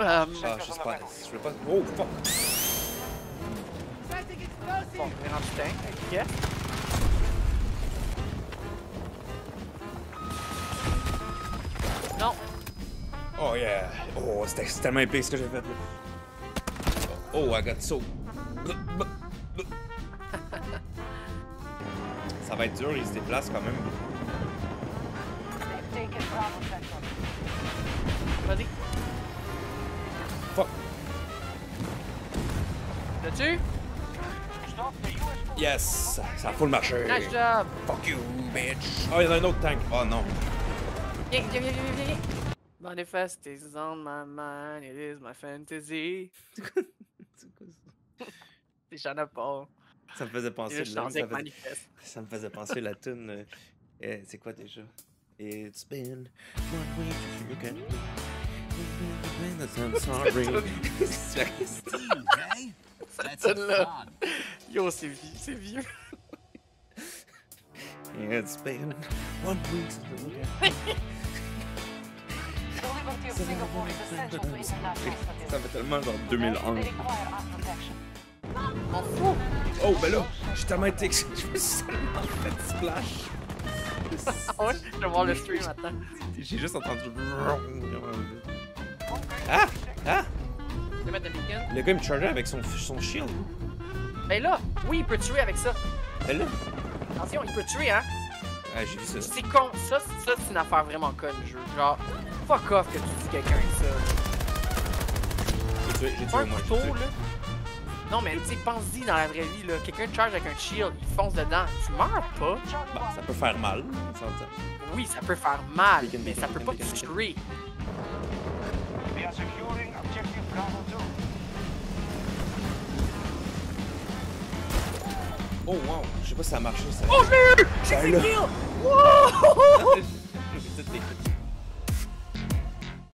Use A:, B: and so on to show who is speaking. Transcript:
A: Euh,
B: Ah, je sais pas. Je veux pas. Oh, fuck!
A: bon, on est rendu tank. Ok. Non.
B: Oh, yeah! Oh, c'était tellement épique ce que j'ai fait. là. Oh, I got so. Ça va être dur, il se déplace quand même.
A: Vas-y. L'as-tu?
B: Yes! Ça a full marché!
A: Nice job!
B: Fuck you, bitch! Oh, il y en a un autre tank! Oh non!
A: Viens, viens, viens, viens, viens. Manifest is on my mind, it is my fantasy. C'est Jeanne Paul.
B: Ça me faisait penser.
A: Là,
B: ça, faisait, ça me faisait penser la tune. euh, eh, c'est quoi déjà? It's been one week you me. I'm sorry.
A: Yo, c'est vieux, c'est vieux.
B: It's been one week. Ça fait tellement genre 2001.
A: M'en fous.
B: Oh, ben là, j'ai tellement été. Je me suis tellement fait splash.
A: Ah ouais, je vais voir le stream maintenant.
B: J'ai juste entendu. Ah! Ah!
A: Mettre le beacon.
B: Le gars il me chargeait avec son, son shield.
A: Ben là, oui, il peut tuer avec ça.
B: Ben là.
A: Attention, il peut tuer, hein.
B: Ah, j'ai vu ça.
A: C'est con. Ça, c'est- ça c'est une affaire vraiment conne, le jeu. Genre, fuck off que tu dis quelqu'un avec ça.
B: J'ai tué, j'ai tué
A: un
B: moi.
A: couteau,
B: tué.
A: là. Non, mais tu sais, pense-y dans la vraie vie, là. Quelqu'un te charge avec un shield, il fonce dedans. Tu meurs pas.
B: Bah, ça peut faire mal. s'entend.
A: Oui, ça peut faire mal, mais ça peut pas te tuer.
B: Oh wow, je sais pas si ça a marché ça.
A: Oh, eu! J'ai fait kill!